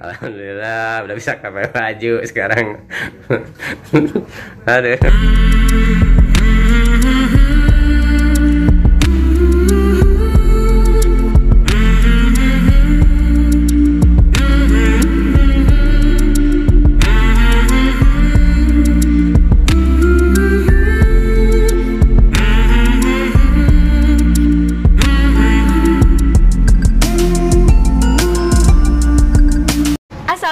Alhamdulillah udah bisa pakai baju sekarang. Aduh.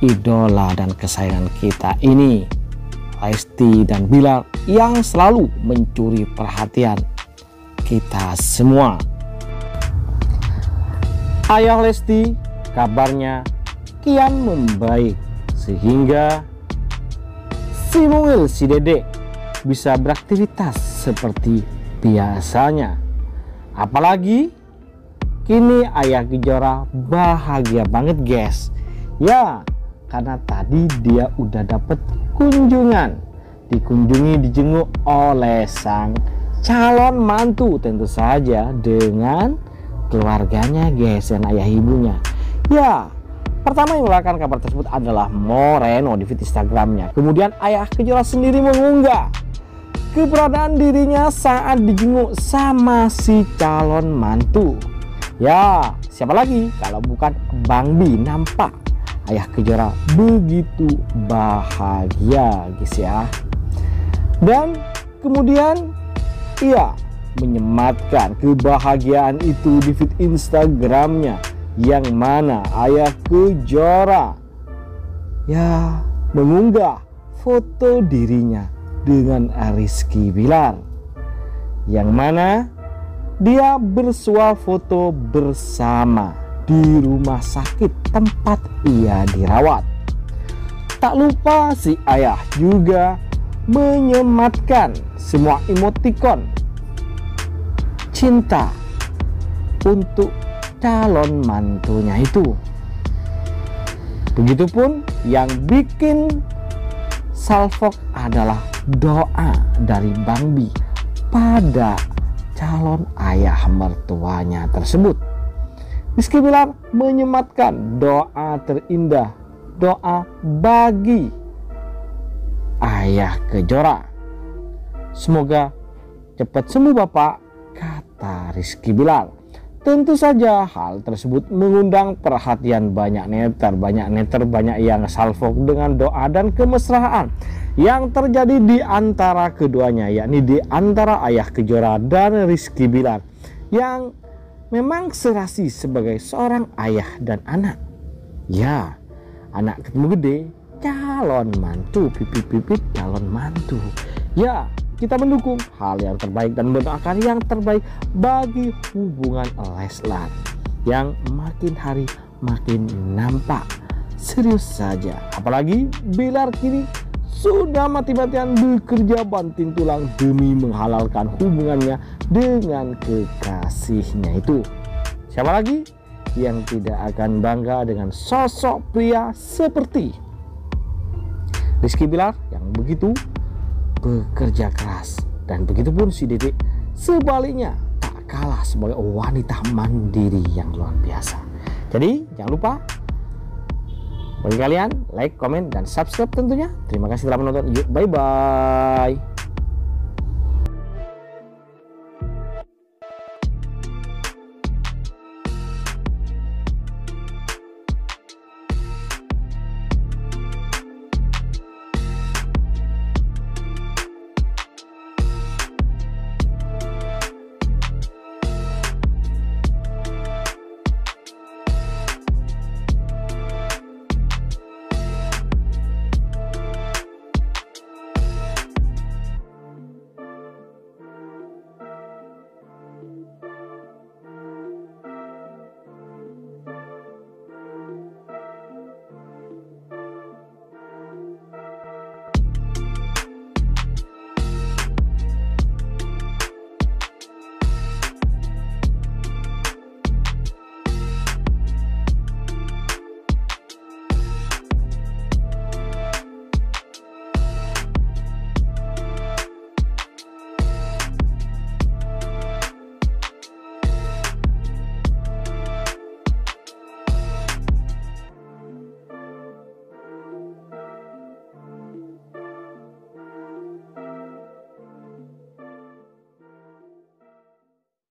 idola dan kesayangan kita ini Lesti dan Bilar yang selalu mencuri perhatian kita semua. Ayah Lesti kabarnya kian membaik sehingga si mungil si dedek bisa beraktivitas seperti biasanya. Apalagi kini ayah Kejora bahagia banget guys. Ya karena tadi dia udah dapet kunjungan dikunjungi dijenguk oleh sang calon mantu tentu saja dengan keluarganya guys dan ayah ibunya ya Pertama yang mengeluarkan kabar tersebut adalah Moreno di feed Instagramnya. Kemudian ayah Kejora sendiri mengunggah keberadaan dirinya saat dijenguk sama si calon mantu. Ya, siapa lagi kalau bukan Bang Bi nampak ayah Kejora. Begitu bahagia guys ya. Dan kemudian ia menyematkan kebahagiaan itu di feed Instagramnya yang mana ayah Kejora ya mengunggah foto dirinya dengan Rizky Bilar. Yang mana dia bersuah foto bersama di rumah sakit tempat ia dirawat tak lupa si ayah juga menyematkan semua emoticon cinta untuk calon mantunya itu. Begitupun yang bikin salfok adalah doa dari Bang Bi pada calon ayah mertuanya tersebut. Rizky Bilar menyematkan doa terindah, doa bagi ayah Kejora. Semoga cepat sembuh Bapak, kata Rizky Bilar. Tentu saja hal tersebut mengundang perhatian banyak netter, banyak netter, banyak yang salvok dengan doa dan kemesraan yang terjadi di antara keduanya, yakni di antara Ayah Kejora dan Rizky Bilar yang memang serasi sebagai seorang ayah dan anak. Ya, anak ketemu gede, calon mantu, pipit pipit calon mantu. Ya, kita mendukung hal yang terbaik dan mendoakan yang terbaik bagi hubungan Leslar yang makin hari makin nampak serius saja apalagi Bilar kini sudah mati-matian bekerja banting tulang demi menghalalkan hubungannya dengan kekasihnya itu siapa lagi yang tidak akan bangga dengan sosok pria seperti Rizky Bilar yang begitu bekerja keras dan begitu pun si Dedek sebaliknya tak kalah sebagai wanita mandiri yang luar biasa. Jadi jangan lupa bagi kalian like, komen, dan subscribe tentunya. Terima kasih telah menonton. Yuk, bye bye.